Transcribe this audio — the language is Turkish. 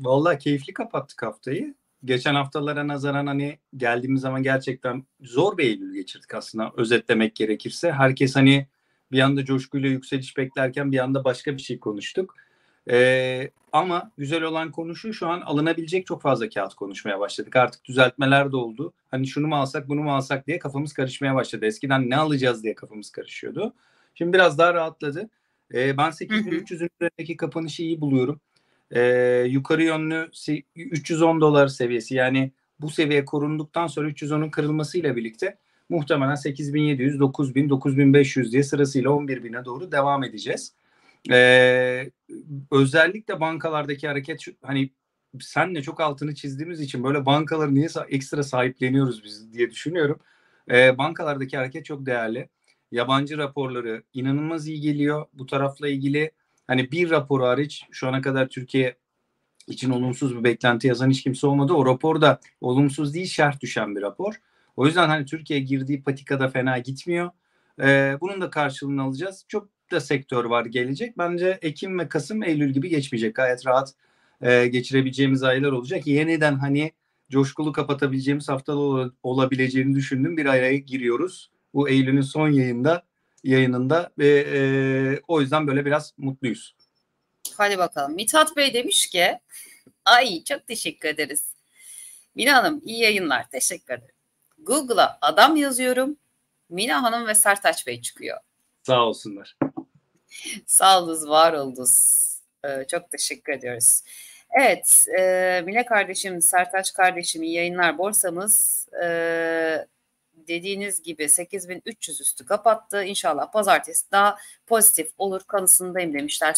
Vallahi keyifli kapattık haftayı. Geçen haftalara nazaran hani geldiğimiz zaman gerçekten zor bir Eylül geçirdik aslında özetlemek gerekirse. Herkes hani bir anda coşkuyla yükseliş beklerken bir anda başka bir şey konuştuk. Ee, ama güzel olan konu şu şu an alınabilecek çok fazla kağıt konuşmaya başladık. Artık düzeltmeler de oldu. Hani şunu mu alsak bunu mu alsak diye kafamız karışmaya başladı. Eskiden ne alacağız diye kafamız karışıyordu. Şimdi biraz daha rahatladı. Ee, ben 8300'ün üzerindeki kapanışı iyi buluyorum. Ee, yukarı yönlü 310 dolar seviyesi yani bu seviye korunduktan sonra 310'un kırılmasıyla birlikte muhtemelen 8700, 9000, 9500 diye sırasıyla 11000'e doğru devam edeceğiz. Ee, özellikle bankalardaki hareket hani senle çok altını çizdiğimiz için böyle bankaları niye ekstra sahipleniyoruz biz diye düşünüyorum. Ee, bankalardaki hareket çok değerli. Yabancı raporları inanılmaz iyi geliyor. Bu tarafla ilgili hani bir rapor hariç şu ana kadar Türkiye için olumsuz bir beklenti yazan hiç kimse olmadı. O rapor da olumsuz değil şerh düşen bir rapor. O yüzden hani Türkiye girdiği patikada fena gitmiyor. Ee, bunun da karşılığını alacağız. Çok da sektör var gelecek. Bence Ekim ve Kasım, Eylül gibi geçmeyecek. Gayet rahat e, geçirebileceğimiz aylar olacak. Yeniden hani coşkulu kapatabileceğimiz haftalar olabileceğini düşündüm. Bir aya giriyoruz. Bu Eylül'ün son yayında yayınında ve e, o yüzden böyle biraz mutluyuz. Hadi bakalım. Mithat Bey demiş ki ay çok teşekkür ederiz. Mina Hanım iyi yayınlar. Teşekkür ederim. Google'a adam yazıyorum. Mina Hanım ve Sertaç Bey çıkıyor. Sağ olsunlar. Sağ olunuz, var oldunuz. Ee, çok teşekkür ediyoruz. Evet, e, Mine kardeşim, Sertaç kardeşim iyi yayınlar. Borsamız e, dediğiniz gibi 8300 üstü kapattı. İnşallah pazartesi daha pozitif olur kanısındayım demişler.